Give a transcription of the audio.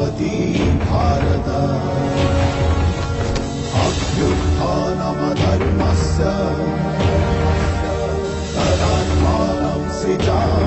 भवति भारत। अभ्युत्थानमधर्मस्य। तदात्मानं सिता